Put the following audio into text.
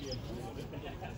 เรียนเป็นอย่างนั้น